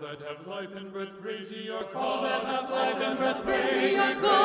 that have life and breath praise ye our God. All that have life and breath praise ye our God.